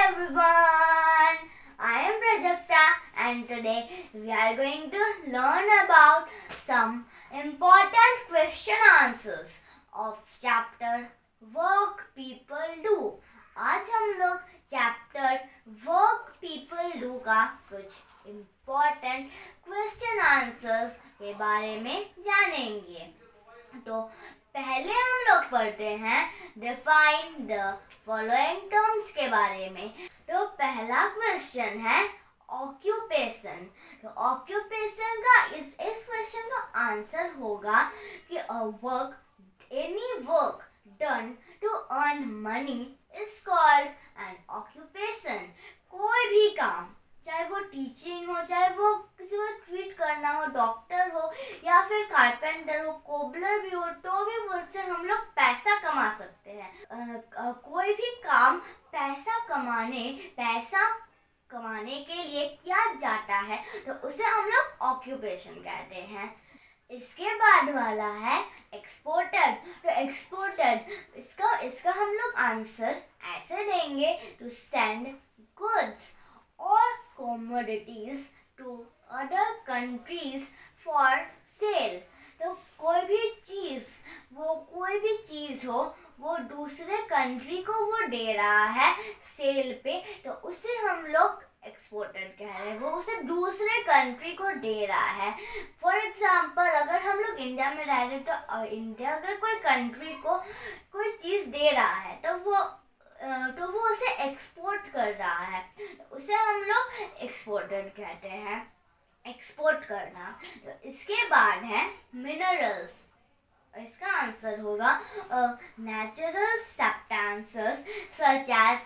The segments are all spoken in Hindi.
everyone. I am Prajakta and today we are going to learn about some important question answers of chapter Work People Do. आज हम लोग चैप्टर वर्क पीपल डू का कुछ इम्पोर्टेंट क्वेश्चन आंसर्स के बारे में जानेंगे तो पहले हम लोग पढ़ते हैं डिफाइन द फॉलोइंग टर्म्स के बारे में। तो पहला क्वेश्चन है ऑक्यूपेशन तो ऑक्यूपेशन का इस इस क्वेश्चन का आंसर होगा कि a work any work done to earn money is called an occupation कोई भी काम, चाहे वो टीचिंग हो, चाहे वो ट्रीट करना हो, डॉक्टर हो, या फिर कारपेंटर हो, कोबलर भी हो तो भी उससे हम लोग पैसा कमा सकते हैं। कोई भी काम पैसा कमाने पैसा कमाने के लिए किया जाता है तो उसे हम लोग ऑक्यूपेशन कहते हैं। इसके बाद वाला है एक्सपोर्टेड तो एक्सपोर्टेड इसका इसका हम लोग आंसर ऐसे देंगे टू सेंड गुड्स और commodities to other countries for sale. तो कोई भी चीज़, वो कोई भी चीज़ हो, वो दूसरे कंट्री को वो दे रहा है सेल पे तो उसे हम लोग एक्सपोर्टेड कह रहे हैं। वो उसे दूसरे कंट्री को दे रहा है। फॉर एग्ज़ाम्पल अगर हम लोग इंडिया में रह रहे तो इंडिया अगर कोई कंट्री को कोई चीज़ दे रहा है तो वो तो वो उसे एक्सपोर्ट कर रहा है। उसे हम लोग एक्सपोर्टर कहते हैं। एक्सपोर्ट करना। इसके बाद है मिनरल्स इसका आंसर होगा natural substances such as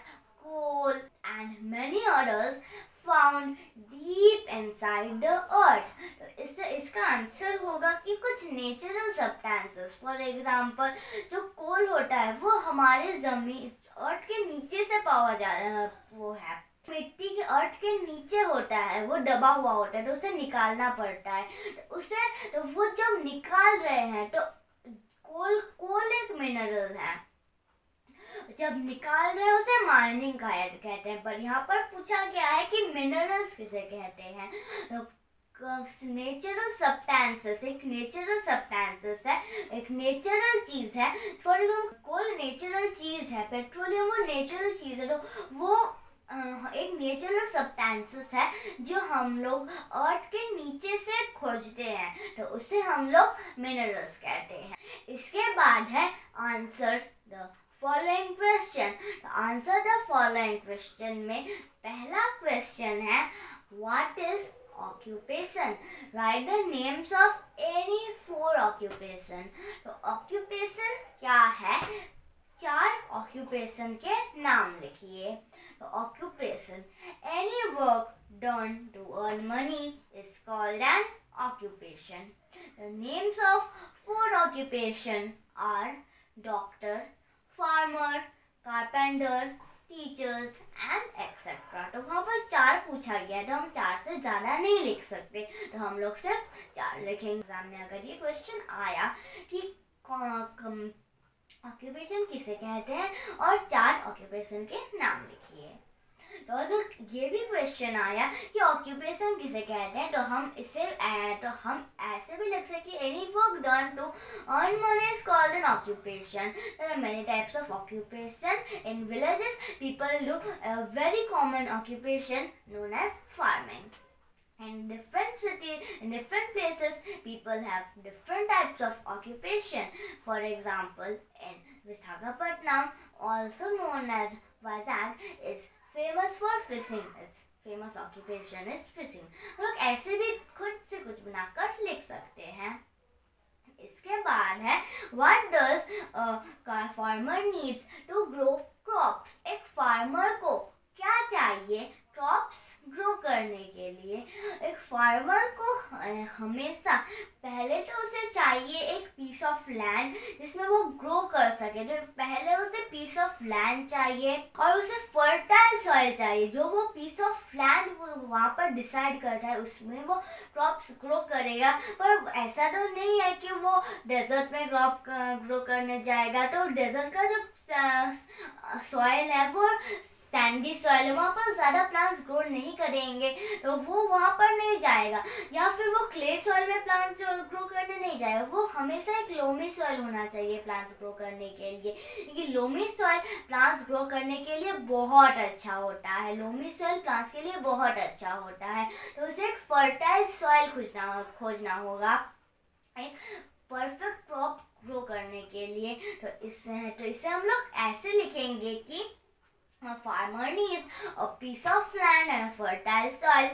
coal and many others found deep inside the earth इससे इसका आंसर होगा कि कुछ नेचुरल सब्सटेंसेस फॉर एग्जांपल जो कोल होता है, वो हमारे ज़मीन अर्थ के नीचे से पावा जा रहा है, वो है। मिट्टी के अर्थ के नीचे होता है, वो दबा हुआ होता है तो उसे निकालना पड़ता है। तो उसे तो वो जब निकाल रहे हैं तो कोल कोल एक मिनरल है। जब निकाल रहे हैं उसे माइनिंग कहते हैं, पर यहाँ पर पूछा गया है कि मिनरल्स किसे कहते हैं? तो नेचुरल सब्सटेंसेस एक नेचुरल सब्सटेंसेस है, एक नेचुरल चीज़ है फॉर एग्ज़ाम्पल कोल नेचुरल चीज़ है पेट्रोलियम वो नेचुरल चीज़ है तो वो एक नेचुरल सब्सटेंसेस है, जो हम लोग अर्थ के नीचे से खोजते हैं तो उसे हम लोग मिनरल्स कहते हैं। इसके बाद है answer the following question answer the following question में पहला क्वेश्चन है what is occupation write the names of any four occupation तो occupation क्या है चार occupation के नाम लिखिए तो occupation any work done to earn money is called an occupation the names of four occupation are doctor farmer carpenter teachers and etcetera तो वहाँ पर चार पूछा गया है तो हम चार से ज़्यादा नहीं लिख सकते। तो हम लोग सिर्फ़ चार लिखेंगे। एग्ज़ाम में अगर ये क्वेश्चन आया कि ऑक्यूपेशन किसे कहते हैं, और चार ऑक्यूपेशन के नाम लिखिए। तो अगर ये भी क्वेश्चन आया कि ऑक्यूपेशन किसे कहते हैं तो हम इसे तो हम ऐसे भी लिख सकते any work done to earn money is called an occupation many types of occupation in villages people do a very common occupation known as farming in different cities in different places, people have different types of occupation. For example, in visakhapatnam, also known as vizag, is famous for fishing its famous occupation is fishing हम लोग ऐसे भी खुद से कुछ बनाकर लिख सकते हैं। इसके बाद है what does farmer needs to grow crops एक फार्मर को क्या चाहिए क्रॉप्स ग्रो करने के लिए? एक फार्मर को हमेशा पहले तो उसे चाहिए एक पीस ऑफ़ लैंड जिसमें वो ग्रो कर सके। तो पहले उसे पीस ऑफ़ लैंड चाहिए और उसे फर्टाइल सॉइल चाहिए। जो वो पीस ऑफ़ लैंड वहाँ पर डिसाइड करता है, उसमें वो क्रॉप्स ग्रो करेगा। पर ऐसा तो नहीं है कि वो डेजर्ट में क्रॉप ग्रो करने जाएगा। तो डेजर्ट का जो सॉइल है वो सैंडी सॉइल है, वहाँ पर ज़्यादा प्लांट्स ग्रो नहीं करेंगे तो वो वहाँ पर नहीं जाएगा। या फिर वो क्ले सॉइल में प्लांट्स ग्रो करने नहीं जाएगा, वो हमेशा एक लोमी सॉइल होना चाहिए प्लांट्स ग्रो करने के लिए। क्योंकि लोमी सॉइल प्लांट्स ग्रो करने के लिए बहुत अच्छा होता है। लोमी सॉइल प्लांट्स के लिए बहुत अच्छा होता है। तो उसे एक फर्टाइल सॉइल खोजना खोजना होगा। एक परफेक्ट क्रॉप ग्रो करने के लिए। तो इससे तो इसे हम लोग ऐसे लिखेंगे कि A farmer needs a piece of land and a fertile soil.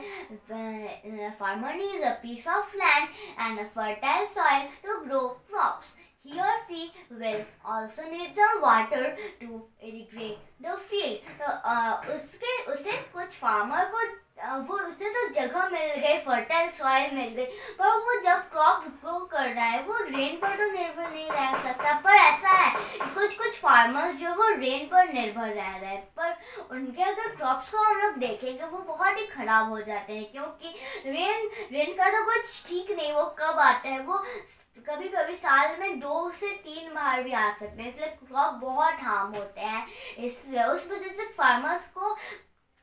A farmer needs a piece of land and a fertile soil to grow crops. He or she will also need some water to irrigate the field. तो uh, उसके उसे कुछ फार्मर को वो उसे तो जगह मिल गई फर्टाइल सॉइल मिल गई, पर वो जब क्रॉप ग्रो कर रहा है, वो रेन पर तो निर्भर नहीं रह सकता, पर ऐसा है कुछ कुछ फार्मर्स जो वो रेन पर निर्भर रह रहे हैं, पर उनके अगर क्रॉप्स को हम लोग देखेंगे, वो बहुत ही खराब हो जाते हैं, क्योंकि रेन रेन का तो कुछ ठीक नहीं, वो कब आता है, वो कभी कभी साल में दो से तीन बार भी आ सकते हैं, इसलिए क्रॉप बहुत हार्म होते हैं इसलिए उस वजह से फार्मर्स को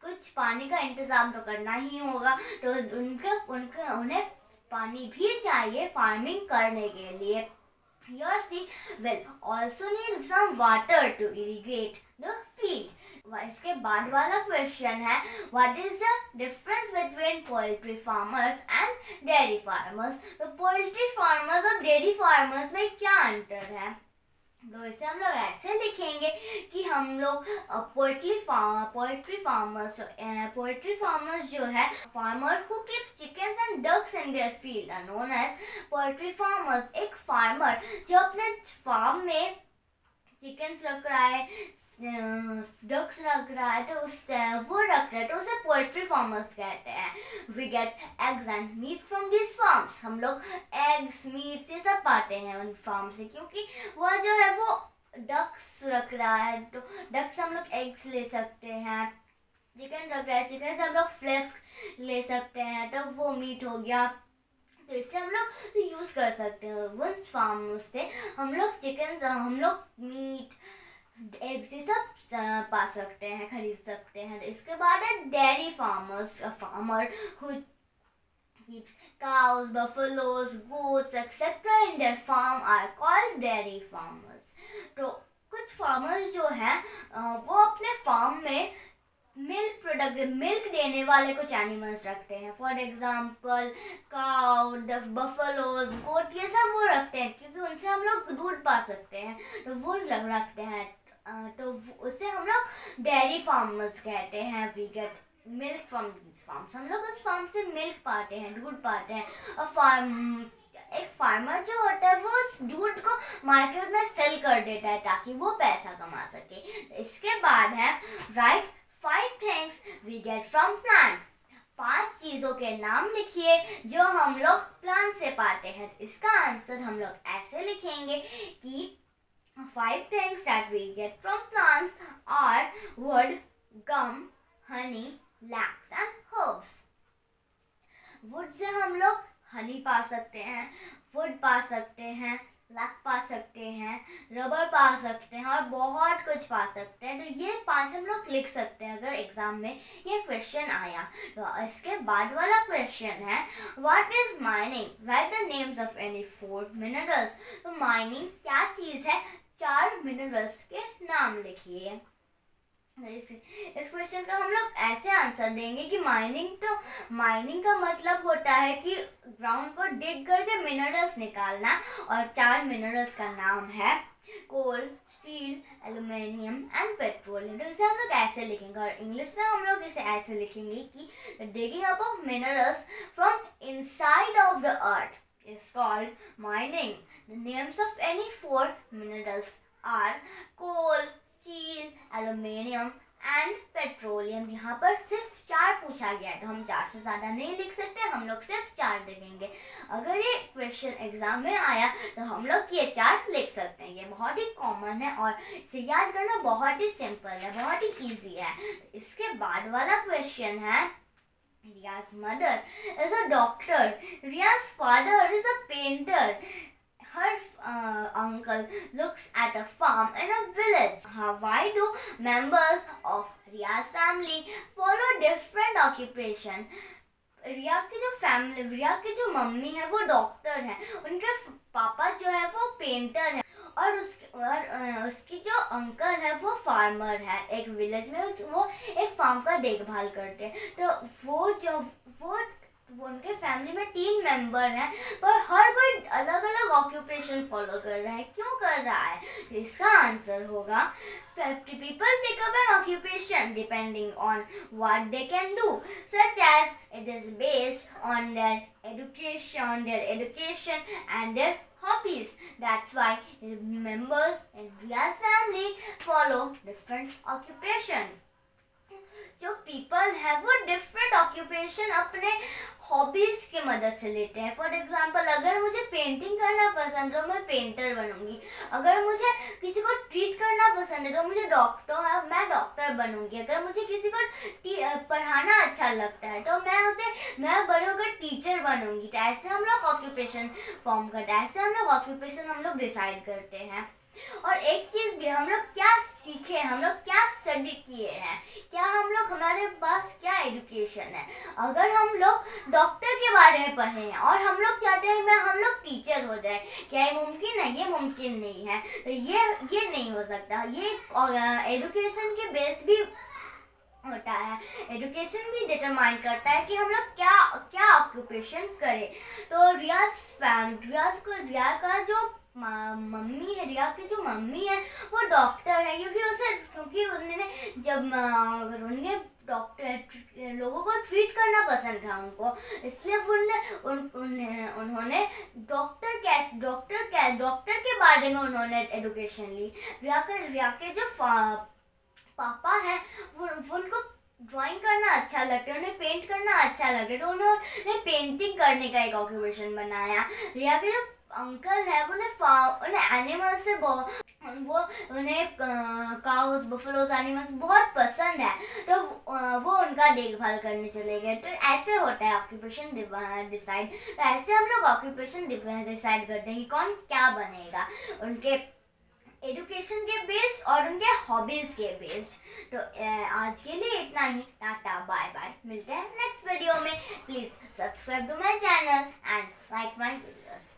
कुछ पानी का इंतज़ाम तो करना ही होगा। तो उनके उनके, उन्हें पानी भी चाहिए फ़ार्मिंग करने के लिए। Your seed will also need some water to irrigate the field. इसके बाद वाला क्वेश्चन है what is the difference between poultry farmers and dairy farmers तो पोल्ट्री फार्मर्स और डेयरी फार्मर्स में क्या अंतर है? तो इसे हम लोग ऐसे लिखेंगे कि हम लोग poultry farm poultry farmers poultry farmers जो है farmer who keeps chickens and ducks in their field are known as poultry farmers एक फार्मर जो अपने फार्म में चिकन्स रख रहा है डक्स रख रहा है तो उससे, वो रख रहा तो उसे पोल्ट्री फार्मर्स कहते हैं। We get eggs and meat from this farms हम लोग एग्स मीट ये सब पाते हैं उन फार्म से, क्योंकि वह जो है, वो डक्स रख रहा है तो डक्स हम लोग एग्स ले सकते हैं। चिकन रख रहा है चिकन से हम लोग फ्लेश ले सकते हैं तो वो मीट हो गया। तो इससे हम लोग तो यूज़ कर सकते हैं। वन फार्म से हम लोग चिकन हम लोग मीट एग्स ये सब पा सकते हैं खरीद सकते हैं इसके बाद है dairy farmers farmer who keeps cows, buffaloes, goats, etc. in their farm are called dairy farmers. तो कुछ फार्मर्स जो हैं वो अपने फार्म में मिल्क प्रोडक्ट मिल्क देने वाले कुछ एनिमल्स रखते हैं for example cow buffaloes goat ये सब वो रखते हैं क्योंकि उनसे हम लोग दूध पा सकते हैं तो वो रखते हैं तो उसे हम लोग डेयरी फार्मर्स कहते हैं, we get milk from these farms. हम लोग उस फार्म से मिल्क पाते हैं, दूध पाते हैं। और फार्म, एक फार्मर जो होता है, वो उस दूध को मार्केट में सेल कर देता है ताकि वो पैसा कमा सके। इसके बाद है right five things we get from plant पाँच चीज़ों के नाम लिखिए, जो हम लोग प्लांट से पाते हैं। इसका आंसर हम लोग ऐसे लिखेंगे कि Five things that we get from plants are wood, gum, honey, lax and herbs. Wood से हम लोग हनी पा सकते हैं वुड पा सकते हैं लक पा सकते हैं रबर पा सकते हैं और बहुत कुछ पा सकते हैं। तो ये पाँच हम लोग लिख सकते हैं अगर एग्ज़ाम में ये क्वेश्चन आया। तो इसके बाद वाला क्वेश्चन है what is mining right the names of any four minerals तो माइनिंग क्या चीज़ है? चार मिनरल्स के नाम लिखिए। इस क्वेश्चन का हम लोग ऐसे आंसर देंगे कि माइनिंग तो माइनिंग का मतलब होता है कि ग्राउंड को डिग करके मिनरल्स निकालना और चार मिनरल्स का नाम है coal steel aluminium and petroleum तो इसे हम लोग ऐसे लिखेंगे और इंग्लिश में हम लोग इसे ऐसे लिखेंगे कि digging up of minerals from inside of the earth is called mining. The names of any four minerals are coal, steel, aluminium and petroleum यहाँ पर सिर्फ़ चार पूछा गया है तो हम चार से ज़्यादा नहीं लिख सकते हम लोग सिर्फ़ चार लिखेंगे। अगर ये क्वेश्चन एग्ज़ाम में आया तो हम लोग ये चार लिख सकते हैं। ये बहुत ही कॉमन है और इसे याद करना बहुत ही सिंपल है बहुत ही इजी है। इसके बाद वाला क्वेश्चन है Ria's mother is a doctor. Ria's father is a painter. her uh, uncle looks at a farm in a village. Why do members of Ria's family follow different occupation? रिया की जो फैमिली रिया की जो मम्मी है वो डॉक्टर है उनके पापा जो है वो पेंटर है और उस, और उसकी जो अंकल है, वो फार्मर है एक विलेज में, वो एक फार्म का देखभाल करते हैं। तो वो जो वो वो उनके फैमिली में तीन मेंबर हैं, पर हर कोई अलग अलग ऑक्यूपेशन फॉलो कर रहा है क्यों कर रहा है इसका आंसर होगा people take up an occupation depending on what they can do such as it is based on their education their education and their hobbies. That's why members in Ria's family follow different occupation. जो पीपल है, वो डिफरेंट ऑक्यूपेशन अपने हॉबीज की मदद से लेते हैं। फॉर एग्ज़ाम्पल अगर मुझे पेंटिंग करना पसंद है तो मैं पेंटर बनूँगी। अगर मुझे किसी को ट्रीट करना पसंद है तो मुझे डॉक्टर है मैं डॉक्टर बनूँगी। अगर मुझे किसी को पढ़ाना अच्छा लगता है तो मैं उसे, मैं बड़े होकर टीचर बनूँगी। तो ऐसे हम लोग ऑक्यूपेशन फॉर्म करते हैं, ऐसे हम लोग ऑक्यूपेशन हम लोग डिसाइड करते हैं। और एक चीज़ भी, हम लोग क्या सीखे, हम लोग क्या स्टडी किए हैं? क्या हम लोग हमारे पास क्या एजुकेशन है? अगर हम लोग डॉक्टर के बारे में पढ़े हैं और हम लोग चाहते हैं मैं, हम लोग टीचर हो जाए, क्या ये मुमकिन है? ये मुमकिन नहीं है। तो ये ये नहीं हो सकता। ये एजुकेशन के बेस्ड भी होता है। एजुकेशन भी डिटरमाइन करता है कि हम लोग क्या क्या ऑक्यूपेशन करें। तो रियाज फैम रियाज को रिया का जो मम्मी है रिया की जो मम्मी है वो डॉक्टर है क्योंकि उसे क्योंकि उन्होंने जब उन्होंने डॉक्टर लोगों को ट्रीट करना पसंद था उनको इसलिए उनने उन, उन, उन्होंने डॉक्टर कैसे डॉक्टर कैस डॉक्टर के बारे में उन्होंने एजुकेशन ली। रिया के रिया के जो पापा है वो उनको ड्राइंग करना अच्छा लगता है उन्हें पेंट करना अच्छा लगता है तो उन्होंने पेंटिंग करने का एक ऑक्यूपेशन बनाया। रिया के जो अंकल है उन्हें उन्हें एनिमल से बहुत, वो उन्हें काउस बफलोज एनिमल्स बहुत पसंद है। तो वो उनका देखभाल करने चले गए। तो ऐसे होता है ऑक्यूपेशन डिसाइड तो ऐसे हम लोग ऑक्यूपेशन डिसाइड करते हैं कि कौन क्या बनेगा। उनके एजुकेशन के बेस्ड और उनके हॉबीज के बेस्ड तो आज के लिए इतना ही। टाटा बाय बाय मिलते हैं नेक्स्ट वीडियो में। Please subscribe to my channel and like my videos